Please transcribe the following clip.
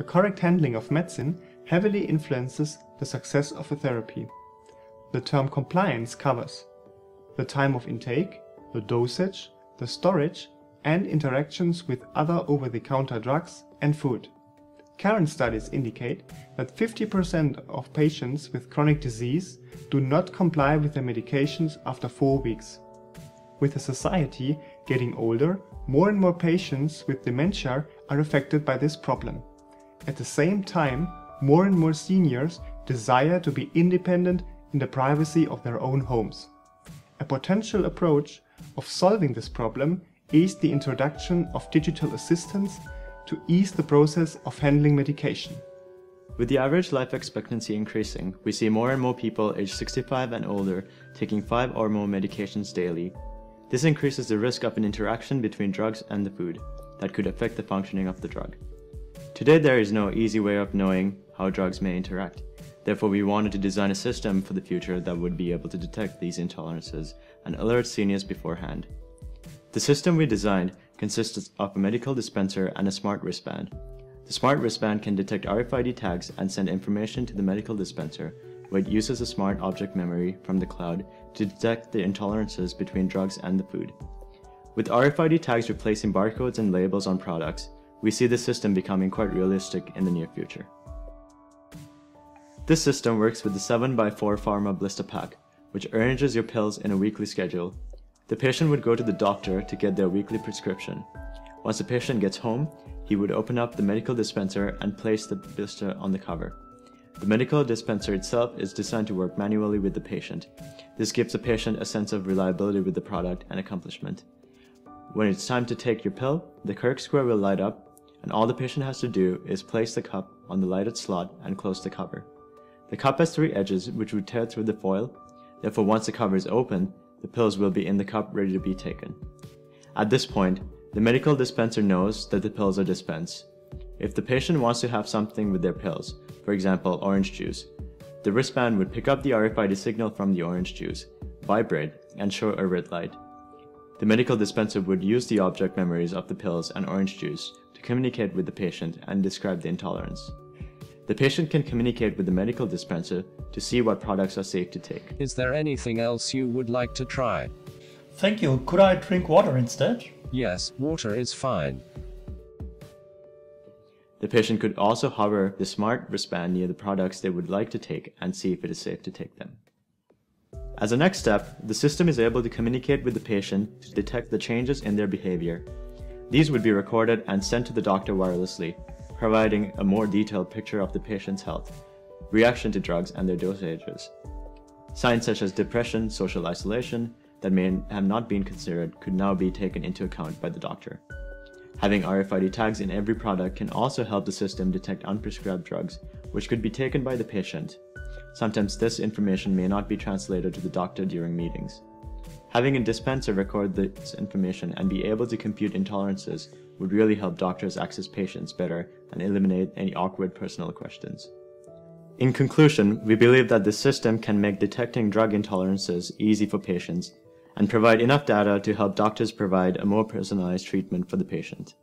the correct handling of medicine heavily influences the success of a therapy. The term compliance covers the time of intake, the dosage, the storage, and interactions with other over-the-counter drugs and food. Current studies indicate that 50% of patients with chronic disease do not comply with their medications after four weeks. With the society getting older, more and more patients with dementia are affected by this problem. At the same time, more and more seniors desire to be independent in the privacy of their own homes. A potential approach of solving this problem is the introduction of digital assistants to ease the process of handling medication. With the average life expectancy increasing, we see more and more people aged 65 and older taking 5 or more medications daily. This increases the risk of an interaction between drugs and the food that could affect the functioning of the drug. Today there is no easy way of knowing how drugs may interact. Therefore, we wanted to design a system for the future that would be able to detect these intolerances and alert seniors beforehand. The system we designed consists of a medical dispenser and a smart wristband. The smart wristband can detect RFID tags and send information to the medical dispenser, where it uses a smart object memory from the cloud to detect the intolerances between drugs and the food. With RFID tags replacing barcodes and labels on products, we see the system becoming quite realistic in the near future. This system works with the 7x4 Pharma blister pack, which arranges your pills in a weekly schedule. The patient would go to the doctor to get their weekly prescription. Once the patient gets home, he would open up the medical dispenser and place the blister on the cover. The medical dispenser itself is designed to work manually with the patient. This gives the patient a sense of reliability with the product and accomplishment. When it's time to take your pill, the correct square will light up, and all the patient has to do is place the cup on the lighted slot and close the cover. The cup has three edges which would tear through the foil, therefore once the cover is open, the pills will be in the cup ready to be taken. At this point, the medical dispenser knows that the pills are dispensed. If the patient wants to have something with their pills, for example orange juice, the wristband would pick up the RFID signal from the orange juice, vibrate, and show a red light. The medical dispenser would use the object memories of the pills and orange juice to communicate with the patient and describe the intolerance. The patient can communicate with the medical dispenser to see what products are safe to take. Is there anything else you would like to try? Thank you. Could I drink water instead? Yes, water is fine. The patient could also hover the smart wristband near the products they would like to take and see if it is safe to take them. As a next step, the system is able to communicate with the patient to detect the changes in their behavior. These would be recorded and sent to the doctor wirelessly, providing a more detailed picture of the patient's health, reaction to drugs and their dosages. Signs such as depression, social isolation, that may have not been considered could now be taken into account by the doctor. Having RFID tags in every product can also help the system detect unprescribed drugs, which could be taken by the patient. Sometimes this information may not be translated to the doctor during meetings. Having a dispenser record this information and be able to compute intolerances would really help doctors access patients better and eliminate any awkward personal questions. In conclusion, we believe that this system can make detecting drug intolerances easy for patients and provide enough data to help doctors provide a more personalized treatment for the patient.